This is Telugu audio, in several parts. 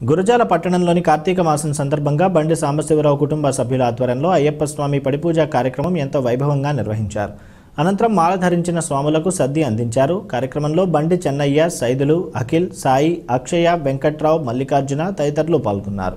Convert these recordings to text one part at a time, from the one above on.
గురజాల పట్టణంలోని కార్తీక మాసం సందర్భంగా బండి సాంబశివరావు కుటుంబ సభ్యుల ఆధ్వర్యంలో అయ్యప్ప స్వామి పడిపూజ కార్యక్రమం ఎంతో వైభవంగా నిర్వహించారు. అనంతరం మాల ధరించిన స్వాములకు సద్ది అందించారు. కార్యక్రమంలో బండి చెన్నయ్య సైదులు అఖిల్ సాయి అక్షయ వెంకట్రావు మల్లికార్జున తదితరులు పాల్గొన్నారు.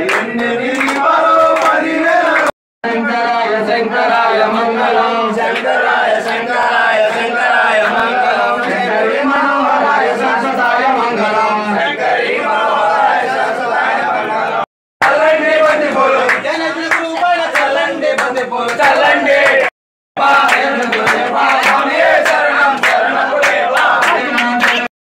ఎన్ని శంకరాయ శంకరాయ మంగళం. శంకరాయ శంకరాయ.